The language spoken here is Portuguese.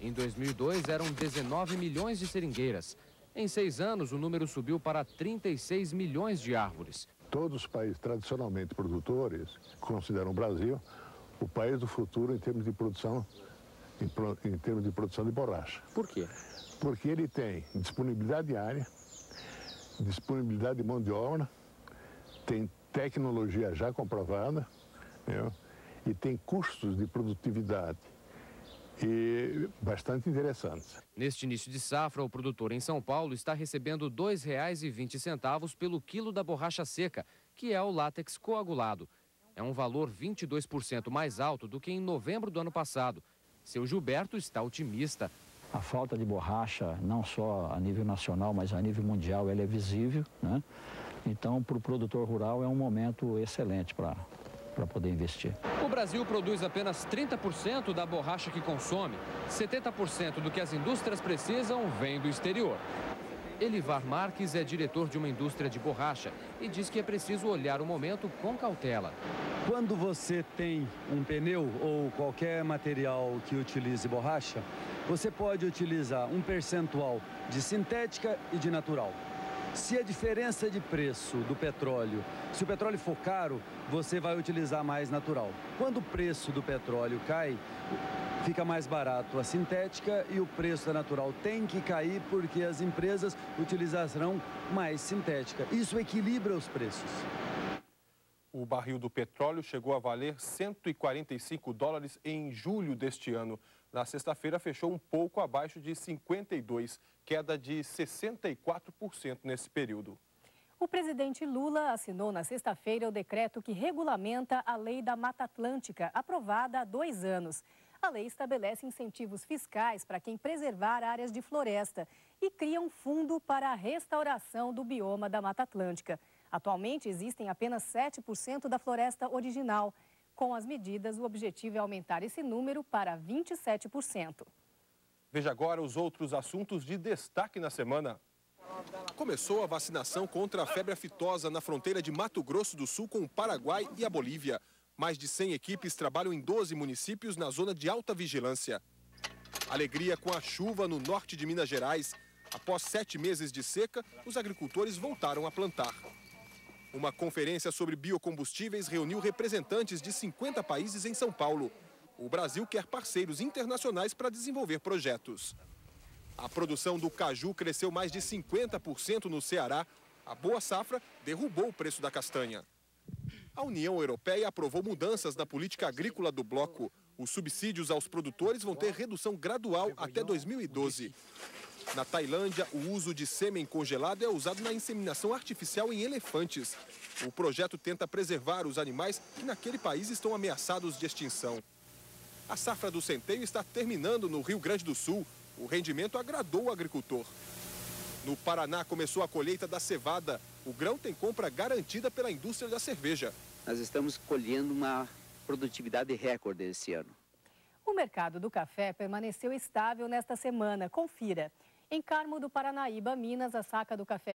Em 2002, eram 19 milhões de seringueiras. Em seis anos, o número subiu para 36 milhões de árvores. Todos os países tradicionalmente produtores consideram o Brasil o país do futuro em termos de produção, em, em termos de produção de borracha. Por quê? Porque ele tem disponibilidade de área, disponibilidade de mão de obra, tem tecnologia já comprovada entendeu? e tem custos de produtividade e bastante interessantes. Neste início de safra, o produtor em São Paulo está recebendo R$ 2,20 pelo quilo da borracha seca, que é o látex coagulado. É um valor 22% mais alto do que em novembro do ano passado. Seu Gilberto está otimista. A falta de borracha, não só a nível nacional, mas a nível mundial, ela é visível. Né? Então, para o produtor rural, é um momento excelente para para poder investir. O Brasil produz apenas 30% da borracha que consome. 70% do que as indústrias precisam vem do exterior. Elivar Marques é diretor de uma indústria de borracha e diz que é preciso olhar o momento com cautela. Quando você tem um pneu ou qualquer material que utilize borracha, você pode utilizar um percentual de sintética e de natural. Se a diferença de preço do petróleo, se o petróleo for caro, você vai utilizar mais natural. Quando o preço do petróleo cai, fica mais barato a sintética e o preço da natural tem que cair porque as empresas utilizarão mais sintética. Isso equilibra os preços. O barril do petróleo chegou a valer 145 dólares em julho deste ano. Na sexta-feira, fechou um pouco abaixo de 52, queda de 64% nesse período. O presidente Lula assinou na sexta-feira o decreto que regulamenta a lei da Mata Atlântica, aprovada há dois anos. A lei estabelece incentivos fiscais para quem preservar áreas de floresta e cria um fundo para a restauração do bioma da Mata Atlântica. Atualmente existem apenas 7% da floresta original. Com as medidas, o objetivo é aumentar esse número para 27%. Veja agora os outros assuntos de destaque na semana. Começou a vacinação contra a febre aftosa na fronteira de Mato Grosso do Sul com o Paraguai e a Bolívia. Mais de 100 equipes trabalham em 12 municípios na zona de alta vigilância. Alegria com a chuva no norte de Minas Gerais. Após sete meses de seca, os agricultores voltaram a plantar. Uma conferência sobre biocombustíveis reuniu representantes de 50 países em São Paulo. O Brasil quer parceiros internacionais para desenvolver projetos. A produção do caju cresceu mais de 50% no Ceará. A boa safra derrubou o preço da castanha. A União Europeia aprovou mudanças na política agrícola do bloco. Os subsídios aos produtores vão ter redução gradual até 2012. Na Tailândia, o uso de sêmen congelado é usado na inseminação artificial em elefantes. O projeto tenta preservar os animais que naquele país estão ameaçados de extinção. A safra do centeio está terminando no Rio Grande do Sul. O rendimento agradou o agricultor. No Paraná começou a colheita da cevada. O grão tem compra garantida pela indústria da cerveja. Nós estamos colhendo uma produtividade recorde esse ano. O mercado do café permaneceu estável nesta semana. Confira. Em Carmo do Paranaíba, Minas, a saca do café